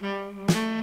Mm-hmm.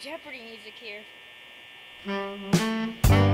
Jeopardy music here. Mm-hmm.